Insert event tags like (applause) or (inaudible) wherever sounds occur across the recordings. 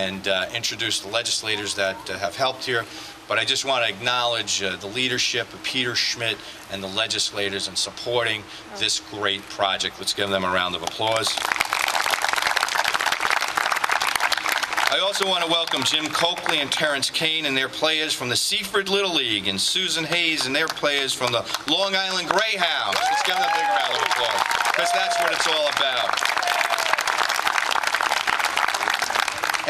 and uh, introduce the legislators that uh, have helped here. But I just want to acknowledge uh, the leadership of Peter Schmitt and the legislators in supporting this great project. Let's give them a round of applause. I also want to welcome Jim Coakley and Terrence Kane and their players from the Seaford Little League and Susan Hayes and their players from the Long Island Greyhounds. Let's give them a big round of applause because that's what it's all about.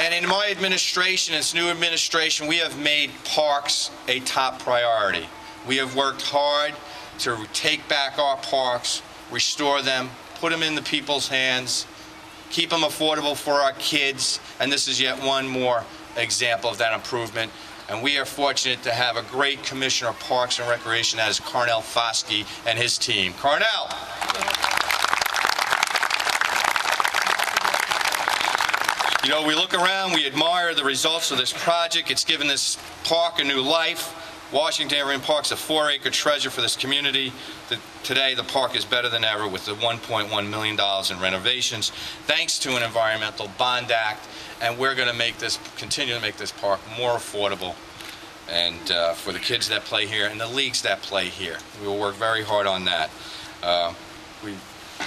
And in my administration, this new administration, we have made parks a top priority. We have worked hard to take back our parks, restore them, put them in the people's hands, keep them affordable for our kids, and this is yet one more example of that improvement. And we are fortunate to have a great Commissioner of Parks and Recreation, is Carnell Foskey and his team. Carnell! You know, we look around, we admire the results of this project. It's given this park a new life. Washington Area Park's a four-acre treasure for this community. The, today, the park is better than ever with the $1.1 million in renovations, thanks to an Environmental Bond Act, and we're going to make this, continue to make this park more affordable and uh, for the kids that play here and the leagues that play here. We will work very hard on that. Uh, we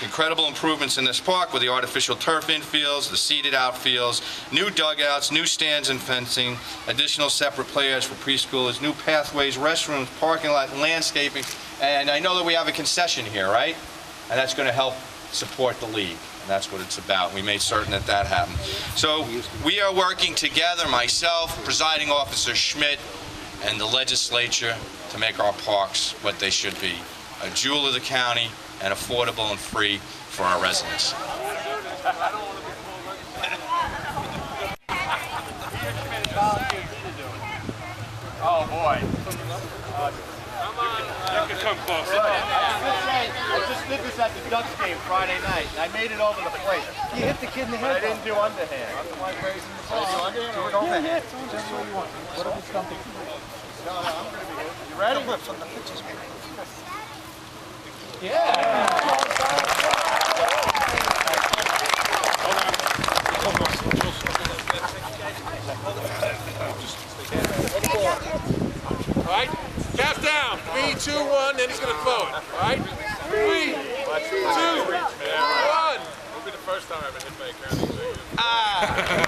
incredible improvements in this park with the artificial turf infields, the seeded outfields, new dugouts, new stands and fencing, additional separate play areas for preschoolers, new pathways, restrooms, parking lot, landscaping. And I know that we have a concession here, right? And that's going to help support the league. And that's what it's about. We made certain that that happened. So we are working together, myself, presiding officer Schmitt, and the legislature to make our parks what they should be. A jewel of the county, and affordable and free for our residents. Oh boy. come on. You can come close. I just did this at the Ducks game Friday night. I made it over the plate. You hit the kid in the head. I didn't do underhand. I'm the one raising the ball. Do underhand or overhand? Just what you want. Whatever you comfortable. No, no, I'm going to be good. You ready? From the pitches. Yeah. All right? Count down. Three, two, one, then he's going to throw it. All right? Three, two, one. It'll be the first time I've been hit by a county. Ah. (laughs)